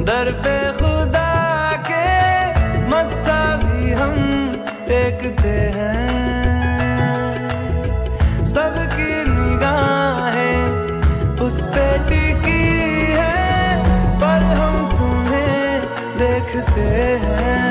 दर पे खुदा के मत्था भी हम देखते हैं। सबकी निगाहें उस पे टिकी है, पर हम तुम्हें देखते हैं।